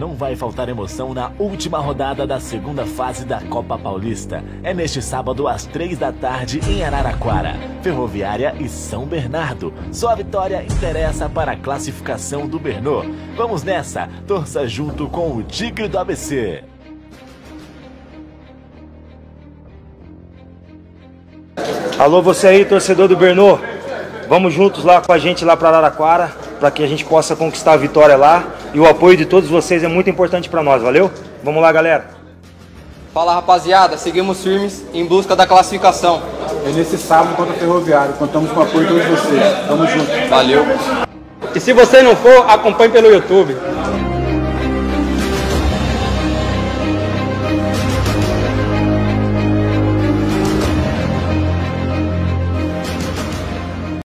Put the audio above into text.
não vai faltar emoção na última rodada da segunda fase da Copa Paulista. É neste sábado às três da tarde em Araraquara, Ferroviária e São Bernardo. Só a vitória interessa para a classificação do Bernô. Vamos nessa, torça junto com o Tigre do ABC. Alô, você aí, torcedor do Bernô. Vamos juntos lá com a gente lá para Araraquara, para que a gente possa conquistar a vitória lá. E o apoio de todos vocês é muito importante para nós, valeu? Vamos lá, galera. Fala rapaziada, seguimos firmes em busca da classificação. É nesse sábado contra o Ferroviário. Contamos com o apoio de todos vocês. Tamo junto. Valeu. E se você não for, acompanhe pelo YouTube.